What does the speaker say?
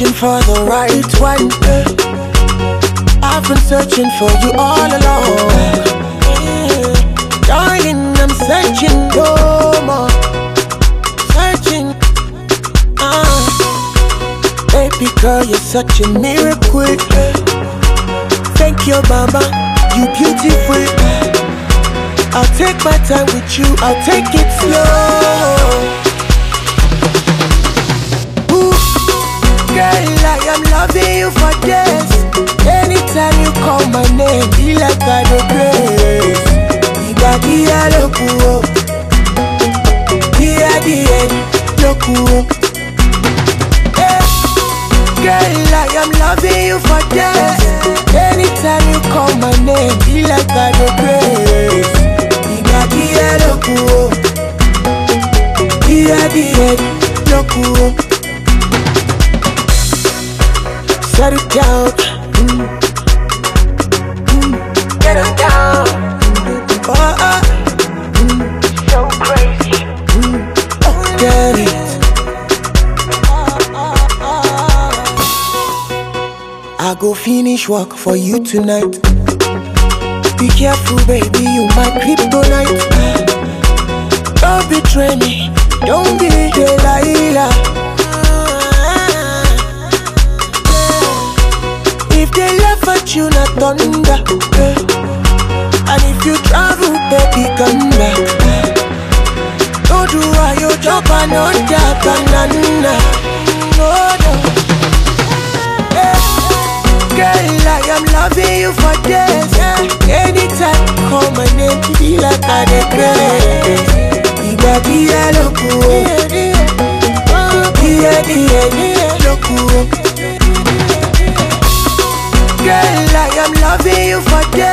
Searching for the right one. eh. I've been searching for you all along. Eh, Darling, I'm searching no more. Searching. Ah. Baby girl, you're such a miracle. eh. Thank you, mama. You beautiful. I'll take my time with you. I'll take it slow. Loving you for this. Anytime you call my name, be like I do grace. Ìgbà díẹ̀ ló kù o, díẹ̀ díẹ̀ ló kù o. Girl, I am loving you for this. Anytime you call my name, be like I do grace. Ìgbà díẹ̀ ló kù o, díẹ̀ díẹ̀ ló kù o. Shut it down. Get it down. Oh, oh. Get it. I go finish work for you tonight. Be careful, baby, you my kryptonite. Don't betray me, They laugh at you, not thunder. eh. And if you travel, baby, come back. Don't do why you jump another banana. No, no. Eh, Girl, I am loving you for this. Yeah. Anytime call my name, be like I regret. Ìgbà díẹ̀ ló kù o. Díẹ̀ I am loving you for this.